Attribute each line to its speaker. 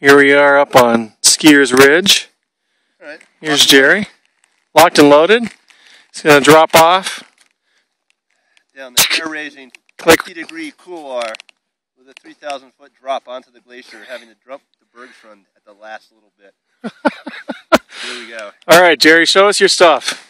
Speaker 1: Here we are up on Skiers Ridge.
Speaker 2: All right.
Speaker 1: Here's Jerry. Locked and loaded. He's going to drop off.
Speaker 2: Down the air raising
Speaker 1: Click.
Speaker 2: 50 degree couloir with a 3,000 foot drop onto the glacier, having to drop the bergschrund at the last little bit. Here we go.
Speaker 1: All right, Jerry, show us your stuff.